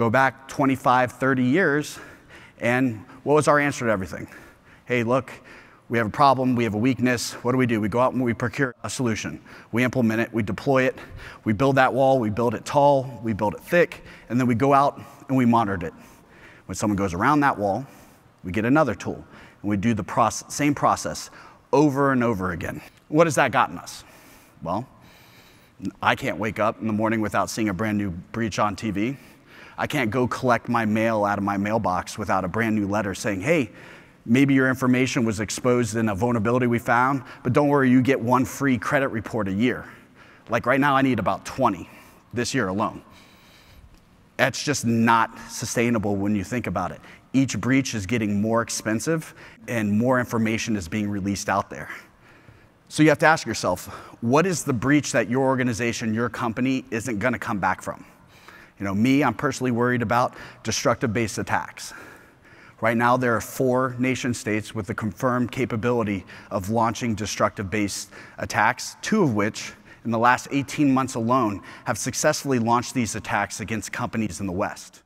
Go back 25, 30 years, and what was our answer to everything? Hey, look, we have a problem, we have a weakness. What do we do? We go out and we procure a solution. We implement it, we deploy it, we build that wall, we build it tall, we build it thick, and then we go out and we monitor it. When someone goes around that wall, we get another tool, and we do the same process over and over again. What has that gotten us? Well, I can't wake up in the morning without seeing a brand new breach on TV. I can't go collect my mail out of my mailbox without a brand new letter saying, hey, maybe your information was exposed in a vulnerability we found, but don't worry, you get one free credit report a year. Like right now, I need about 20 this year alone. That's just not sustainable when you think about it. Each breach is getting more expensive and more information is being released out there. So you have to ask yourself, what is the breach that your organization, your company isn't going to come back from? You know, me, I'm personally worried about destructive based attacks. Right now, there are four nation states with the confirmed capability of launching destructive based attacks, two of which, in the last 18 months alone, have successfully launched these attacks against companies in the West.